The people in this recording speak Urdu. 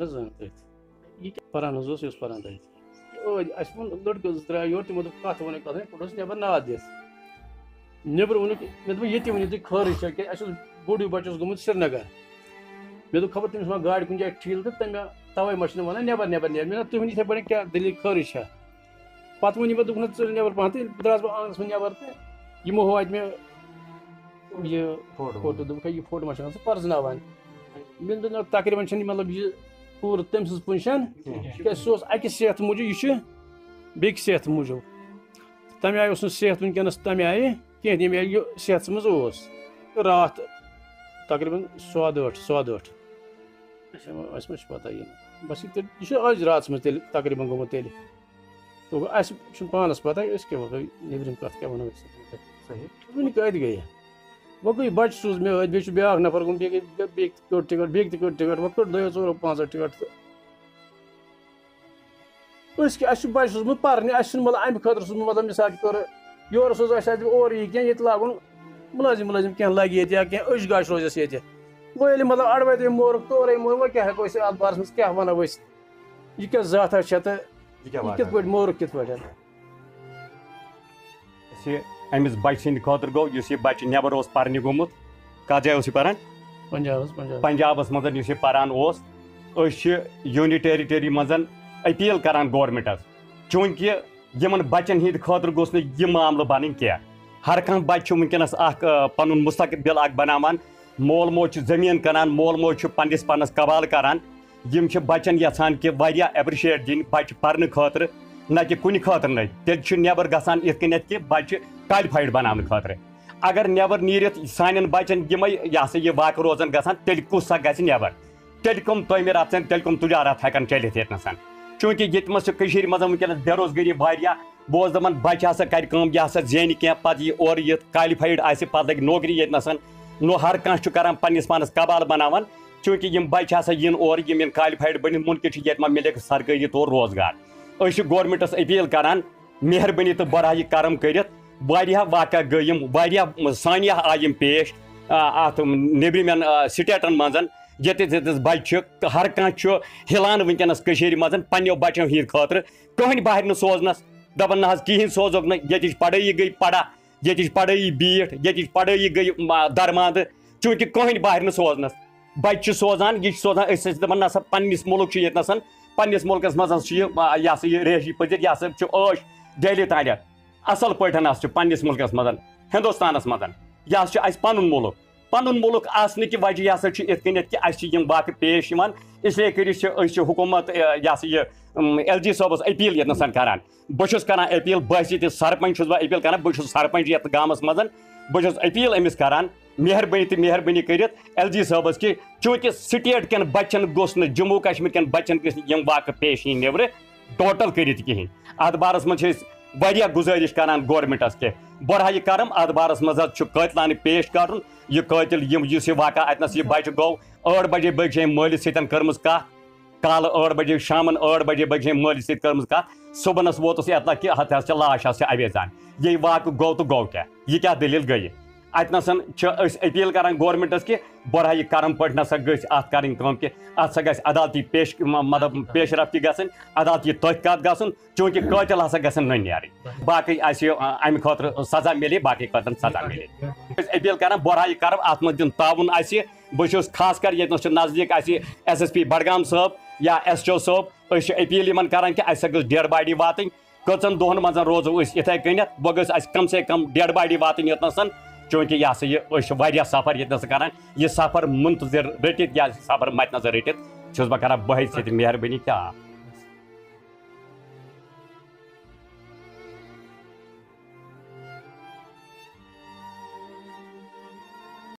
یہ پران حظ اوس پران تتہِ ٲدۍ اَسہِ ووٚن لٔڑکہٕ زٕ ترٛےٚ یورٕ تِمو دوٚپ کَتھ ووٚنُکھ کَتھ کوٚڑہوس نٮ۪بر ناد دِتھ نیٚبرٕ ووٚنُکھ مےٚ دوٚپ ییٚتہِ ؤنِو تُہۍ خٲرٕے چھا کیٛازِ اَسہِ اوس بوٚڑ ہیوٗ بَچہٕ اوس گوٚمُت سرینگر مےٚ دوٚپ خبر تٔمِس ما گاڑِ کُنہِ جایہِ ٹھیٖل تہٕ تَمہِ تَوَے ما چھِنہٕ وَنان نٮ۪بر نٮ۪بر نیرِ مےٚ دوٚپ تُہۍ ؤنِو یِتھَے پٲٹھۍ کیٛاہ دٔلیٖل خٲرٕے چھا پَتہٕ ووٚن یِمو دوٚپُکھ نہ ژٕ نٮ۪بر پَہَن تہٕ بہٕ درٛاس بہٕ آنٛگنَس منٛز نٮ۪بر تہٕ یِمو ہوو اَتہِ مےٚ یہِ فوٹو دوٚپُکھ یہِ فوٹو ما چھِ آسان ژٕ پرٛزناوان مےٚ دوٚپ نہ تقریٖباً چھَنہٕ یہِ مطلب یہِ پوٗرٕ تٔمۍ سٕنٛز پُزِشَن کیٛازِ سُہ اوس اَکہِ صحتہٕ موٗجوٗب یہِ چھُ بیٚکہِ صحتہٕ موٗجوٗب تَمہِ اوس نہٕ صحت وٕنکٮ۪نَس تَمہِ کینٛہہ ییٚمہِ آیہِ یہِ صحتَس منٛز اوس راتھ تقریٖباً سودٕ ٲٹھ سودٕ ٲٹھ اَسہِ ما چھِ پَتہ یہِ بَس یہِ چھُ أزۍ راتَس منٛز تیٚلہِ تقریٖباً گوٚمُت تیٚلہِ تہٕ اَسہِ چھُنہٕ پانَس پَتہ أسۍ کیٛاہ وَنو نیٚبرِم کَتھ کیٛاہ وَنو أسۍ وٕنہِ کَتہِ گٔیے وۄنۍ گٔے بَچہِ سوٗز مےٚ أتھۍ بیٚیہِ چھُ بیٛاکھ نفر گوٚمُت بیٚیہِ گٔے بیٚکہِ تہِ کٔڑ ٹِکٹ بیٚکہِ تہِ کٔڑ ٹِکٹ وۄنۍ کٔڑ دۄیو ژورو پانٛژو ٹِکٹ تہٕ أسۍ کیٛاہ اَسہِ چھُ بَچہِ سوٗزمُت پَرنہِ اَسہِ چھُنہٕ مطلب اَمہِ خٲطرٕ سوٗزمُت مطلب مِثال کے طور یورٕ سوزو اَسہِ اَتہِ اورٕ یی کینٛہہ ییٚتہِ لاگُن مُلٲزِم مُلٲزِم کینٛہہ لَگہِ ییٚتہِ یا کینٛہہ أچھ گاش روزٮ۪س ییٚتہِ وۄنۍ ییٚلہِ مطلب اَڑوَے تہِ مورُکھ تورَے مور وۄنۍ کیٛاہ ہٮ۪کو أسۍ اَتھ بارَس منٛز کیٛاہ وَنو أسۍ یہِ کیٛاہ ذاتھا چھےٚ تہٕ یہِ کِتھ پٲٹھۍ مورُکھ کِتھ پٲٹھۍ أمِس بَچہِ سٕنٛدِ خٲطرٕ گوٚو یُس یہِ بَچہِ نٮ۪بر اوس پَرنہِ گوٚمُت کَتھ جایہِ اوس یہِ پَران پنجابَس پنجاب پنجابَس منٛز یُس یہِ پَران اوس أسۍ چھِ یوٗنہِ ٹیرِٹری منٛز أپیٖل کَران گورمٮ۪نٛٹَس چوٗنٛکہِ یِمَن بَچَن ہِنٛدِ خٲطرٕ گوٚژھ نہٕ یہِ معاملہٕ بَنٕنۍ کینٛہہ ہر کانٛہہ بَچہِ چھُ وٕنکٮ۪نَس اَکھ پَنُن مُستقبِل اَکھ بَناوان مول موج چھُ زٔمیٖن کٕنان مول موج چھُ پنٛنِس پانَس قبال کَران یِم چھِ بَچَن یَژھان کہِ واریاہ اٮ۪پرِشیٹ دِنۍ بَچہِ پَرنہٕ خٲطرٕ نہ کہِ کُنہِ خٲطرٕ نہٕ تیٚلہِ چھُ نٮ۪بر گژھان یِتھ کٔنٮ۪تھ کہِ بَچہِ کالِفایڈ بَناونہٕ خٲطرٕ۔ اگر نٮ۪بر نیٖرِتھ سانٮ۪ن بَچَن یِمَے یہِ ہسا یہِ واقعہٕ روزان گژھان تیٚلہِ کُس سا گژھِ نٮ۪بر۔ تیٚلہِ کٕم تعمیٖر اَتھ تیٚلہِ کٕم تُجارات ہٮ۪کَن چٔلِتھ ییٚتنَس۔ چوٗنٛکہِ ییٚتہِ منٛز چھِ کٔشیٖرِ منٛز بے روزگٲری واریاہ۔ بہٕ اوسُس دَپان، بَچہِ ہسا کَرِ کٲم، یہِ ہسا زینہِ کینٛہہ، پَتہٕ یی اورٕ یِتھ کالِفایڈ آسہِ، پَتہٕ لَگہِ نوکری ییٚتنَس۔ نو ہر کانٛہہ چھُ کَران پنٛنِس قبال بَناوان۔ چوٗنٛکہِ یِم بَچہِ ہسا یِن اورٕ، یِم یِن کالِفایڈ بٔنِتھ، مُمکِن ییٚتہِ ما مِلٮ۪کھ سرکٲری طور روزگار۔ أسۍ چھِ گورمٮ۪نٛٹَس أپیٖل کَران، مہربٲنی تہٕ بَراہہِ کَرم کٔرِتھ واریاہ واقعہ گٔے یِم واریاہ سانیہ آیہِ یِم پیش اَتھ نیٚبرِمٮ۪ن سِٹیٹَن منٛز ییٚتٮ۪تھ ییٚتٮ۪تھ بَچہِ چھِ، ہر کانٛہہ چھُ ہِلان وٕنکٮ۪نَس کٔشیٖرِ منٛز پنٛنیو بَچو ہِنٛدِ خٲطرٕ، کٕہٕنۍ بہر نہٕ سوزنَس۔ دَپان نہ حظ کِہیٖنۍ سوزوکھ نہٕ، ییٚتِچ پَڑٲیی گٔے پَڑا، ییٚتِچ پَڑٲیی بیٖٹھ، ییٚتِچ پَڑٲیی گٔے درماندٕ، چوٗنٛکہِ کٕہٕنۍ بہر نہٕ سوزنَس۔ بَچہِ چھِ سوزان، یہِ چھِ سوزان، أسۍ ٲسۍ دَپان نہ سا، پنٛنِس مُلک چھُ ییٚتنَس، پنٛنِس مُلکَس منٛز حظ چھُ یہِ یہِ ہسا یہِ ریشی پٔزِتھ یہِ ہسا چھُ عٲش دہلی تانٮ۪تھ۔ اَصٕل پٲٹھۍ ہسا چھُ پنٛنِس مُلکَس منٛز ہِندُستانَس منٛز۔ یہِ ہسا چھُ اَسہِ پَنُن مُلک۔ پَنُن مُلک آسنہٕ کہِ وجہ یہِ ہسا چھُ یِتھ کٔنٮ۪تھ کہِ اَسہِ چھِ یِم واقعہٕ پیش یِوان۔ اِسلیے کٔرِتھ چھِ، أسۍ چھِ حکوٗمت یہِ ہسا یہِ ایل جی صٲبَس أپیٖل ییٚتنَس کَران۔ بہٕ چھُس کَران أپیٖل بہٕ تہِ سَرپنٛچ چھُس بہٕ أپیٖل کَران، بہٕ چھُس سَرپنٛچ یَتھ گامَس منٛز۔ بہٕ چھُس أپیٖل أمِس کَران، مہربٲنی تہٕ مہربٲنی کٔرِتھ ایل جی صٲبَس کہِ چوٗنٛکہِ سِٹیٹ کٮ۪ن بَچَن گوٚژھ نہٕ، جموں کشمیٖر کٮ۪ن بَچَن گٔژھۍ نہٕ یِم واقعہٕ پیش یِنۍ نٮ۪برٕ ٹوٹَل کٔرِتھ کِہیٖنۍ۔ اَتھ بارَس منٛز چھِ أسۍ واریاہ گزارش کران گورمنٹس کہِ برہا یہ کرم ات بارس مز چھُ پیش کَرُن، یہ قٲتِل یِم یہ واقعہ اتنس یہ بچہ گو ٲٹھ بجے بجے چھِ أمۍ مٲلِس سۭتۍ کٔرمٕژ کَتھ، کالہٕ ٲٹھ بجے شامَن ٲٹھ بجے بجے أمۍ مٲلِس سۭتۍ کٔرمٕژ کَتھ، صُبحَنَس ووتُس اطلاع کہِ حظ چھِ لاش حظ چھِ یہ یہِ واقعہٕ گوٚو تہٕ گوٚو کیٛاہ، یہِ کیٛاہ دٔلیٖل گٔیہِ؟ اَتنَس چھِ أسۍ أپیٖل کَران گورمٮ۪نٛٹَس کہِ بۄرہایہِ کَرم پٲٹھۍ نَسا گٔژھۍ اَتھ کَرٕنۍ کٲم کہِ اَتھ ہسا عدالتی پیش مطلب پیش رفتی گژھٕنۍ عدالتی تحقیقات گژھُن چوٗنٛکہِ قٲتِل ہسا گژھن نہٕ نیرٕنۍ باقٕے آسہِ اَمہِ خٲطرٕ سزا مِلے باقٕے خٲطرٕ سزا مِلے أسۍ أپیٖل کَران بۄرہایہِ کَرم اَتھ منٛز دیُن تعاوُن اَسہِ بہٕ خاص کر ییٚتنَس چھُ نزدیٖک ایس ایس پی بڈگام صٲب یا ایس ٹی او صٲب أسۍ چھِ أپیٖل یِمن کَران کہِ اَسہِ ہسا گٔژھ ڈیڈ باڈی واتٕنۍ کٔژَن دۄہَن منٛز روزو أسۍ یِتھَے کٔنٮ۪تھ وۄنۍ گٔژھ اَسہِ کَم سے کَم ڈیڈ باڈی واتٕنۍ یوٚتنَس چونکہ یہ ہسا یہ واریاہ سفر ییٚتنَس کران۔ یہ سفر منتظر رٹت یا سفر مَدِ رٹت چھس بہ بہٕ بہت بٲحث سۭتۍ مہربٲنی